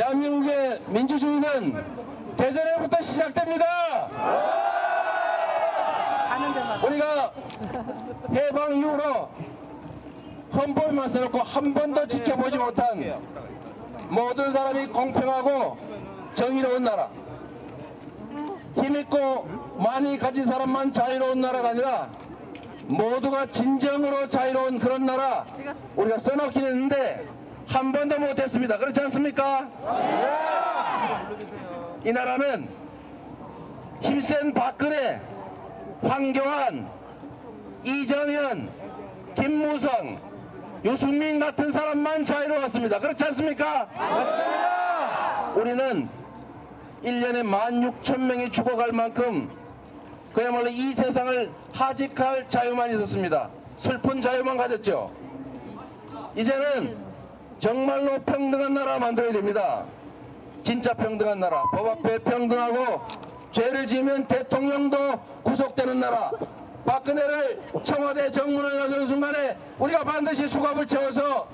대한민국의 민주주의는 대전에부터 시작됩니다. 우리가 해방 이후로 헌법만 써놓고 한 번도 지켜보지 못한 모든 사람이 공평하고 정의로운 나라 힘있고 많이 가진 사람만 자유로운 나라가 아니라 모두가 진정으로 자유로운 그런 나라 우리가 써놓긴 했는데 한 번도 못했습니다 그렇지 않습니까? 이 나라는 힘센 박근혜 황교안 이정현 김무성 유승민 같은 사람만 자유로웠습니다 그렇지 않습니까? 우리는 1년에 16,000명이 죽어갈 만큼 그야말로 이 세상을 하직할 자유만 있었습니다. 슬픈 자유만 가졌죠. 이제는 정말로 평등한 나라 만들어야 됩니다. 진짜 평등한 나라, 법 앞에 평등하고 죄를 지으면 대통령도 구속되는 나라. 박근혜를 청와대 정문을 나서는 순간에 우리가 반드시 수갑을 채워서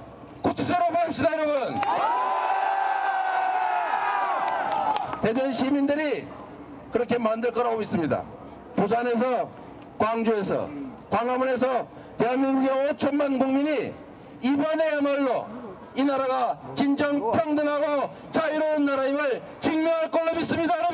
구치소로 보냅시다 여러분. 대전 시민들이 그렇게 만들 거라고 믿습니다. 부산에서 광주에서 광화문에서 대한민국의 5천만 국민이 이번에야말로 이 나라가 진정 평등하고 자유로운 나라임을 증명할 걸로 믿습니다